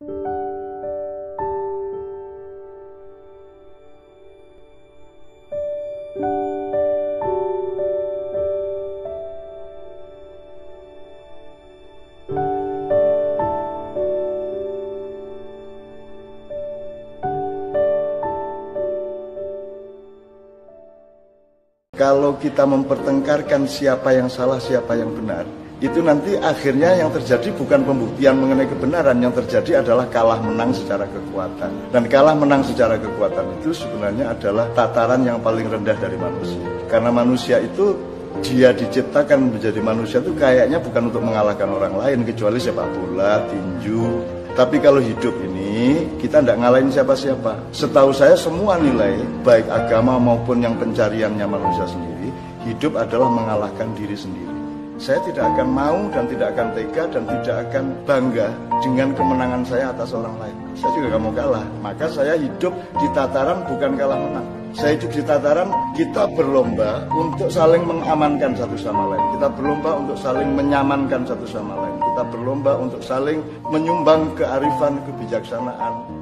Kalau kita mempertengkarkan siapa yang salah, siapa yang benar, itu nanti akhirnya yang terjadi bukan pembuktian mengenai kebenaran, yang terjadi adalah kalah menang secara kekuatan. Dan kalah menang secara kekuatan itu sebenarnya adalah tataran yang paling rendah dari manusia. Karena manusia itu dia diciptakan menjadi manusia itu kayaknya bukan untuk mengalahkan orang lain kecuali sepak bola, tinju. Tapi kalau hidup ini kita tidak ngalahin siapa-siapa. Setahu saya semua nilai baik agama maupun yang pencariannya manusia sendiri, hidup adalah mengalahkan diri sendiri. Saya tidak akan mau dan tidak akan tega dan tidak akan bangga dengan kemenangan saya atas orang lain. Saya juga gak mau kalah. Maka saya hidup di tataran bukan kalah menang. Saya hidup di tataran kita berlomba untuk saling mengamankan satu sama lain. Kita berlomba untuk saling menyamankan satu sama lain. Kita berlomba untuk saling menyumbang kearifan, kebijaksanaan,